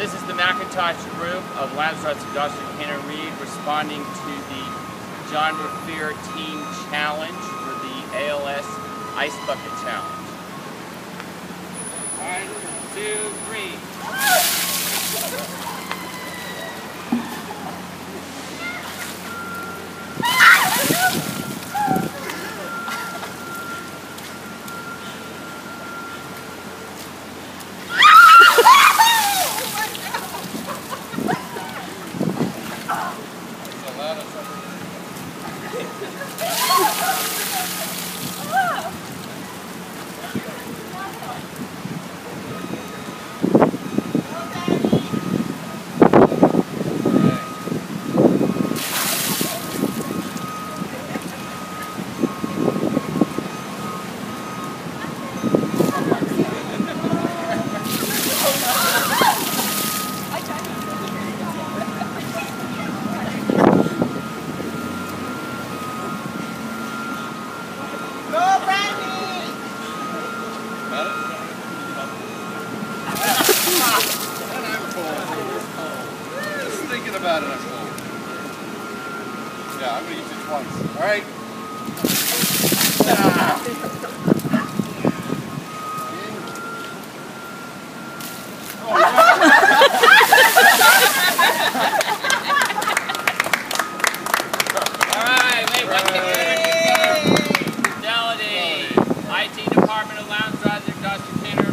This is the McIntosh group of Lanzarote Dawson Cannon Reed responding to the John Ruffier Team Challenge for the ALS Ice Bucket Challenge. lot of suffering. About it, I'm cold. Yeah, I'm gonna use it twice. All right. Ah. Department of Lounge Drives and Exhaust Container